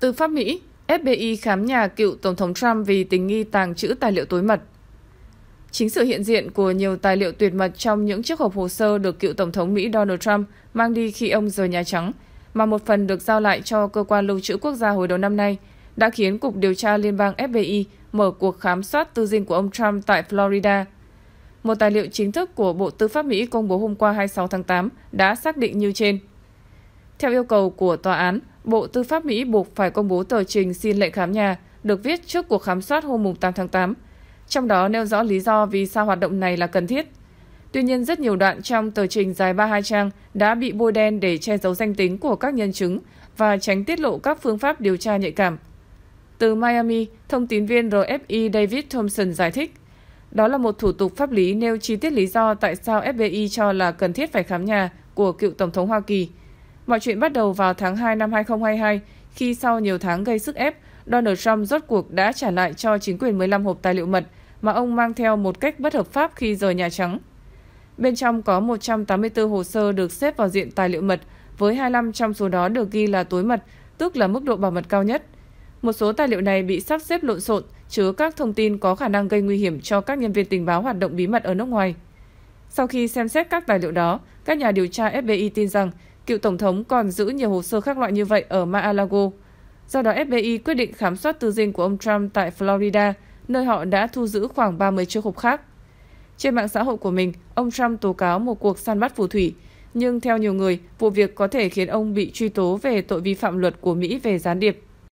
Tư pháp Mỹ, FBI khám nhà cựu Tổng thống Trump vì tình nghi tàng trữ tài liệu tối mật. Chính sự hiện diện của nhiều tài liệu tuyệt mật trong những chiếc hộp hồ sơ được cựu Tổng thống Mỹ Donald Trump mang đi khi ông rời Nhà Trắng, mà một phần được giao lại cho Cơ quan Lưu trữ Quốc gia hồi đầu năm nay, đã khiến Cục Điều tra Liên bang FBI mở cuộc khám soát tư dinh của ông Trump tại Florida. Một tài liệu chính thức của Bộ Tư pháp Mỹ công bố hôm qua 26 tháng 8 đã xác định như trên. Theo yêu cầu của tòa án, Bộ Tư pháp Mỹ buộc phải công bố tờ trình xin lệnh khám nhà được viết trước cuộc khám soát hôm 8 tháng 8, trong đó nêu rõ lý do vì sao hoạt động này là cần thiết. Tuy nhiên, rất nhiều đoạn trong tờ trình dài 32 trang đã bị bôi đen để che giấu danh tính của các nhân chứng và tránh tiết lộ các phương pháp điều tra nhạy cảm. Từ Miami, thông tin viên RFI David Thompson giải thích, đó là một thủ tục pháp lý nêu chi tiết lý do tại sao FBI cho là cần thiết phải khám nhà của cựu Tổng thống Hoa Kỳ. Mọi chuyện bắt đầu vào tháng 2 năm 2022 khi sau nhiều tháng gây sức ép, Donald Trump rốt cuộc đã trả lại cho chính quyền 15 hộp tài liệu mật mà ông mang theo một cách bất hợp pháp khi rời Nhà Trắng. Bên trong có 184 hồ sơ được xếp vào diện tài liệu mật, với 25 trong số đó được ghi là tối mật, tức là mức độ bảo mật cao nhất. Một số tài liệu này bị sắp xếp lộn xộn, chứa các thông tin có khả năng gây nguy hiểm cho các nhân viên tình báo hoạt động bí mật ở nước ngoài. Sau khi xem xét các tài liệu đó, các nhà điều tra FBI tin rằng cựu tổng thống còn giữ nhiều hồ sơ khác loại như vậy ở Mar-a-Lago. Do đó FBI quyết định khám soát tư dinh của ông Trump tại Florida, nơi họ đã thu giữ khoảng 30 chiếc hộp khác. Trên mạng xã hội của mình, ông Trump tố cáo một cuộc săn bắt phù thủy, nhưng theo nhiều người, vụ việc có thể khiến ông bị truy tố về tội vi phạm luật của Mỹ về gián điệp.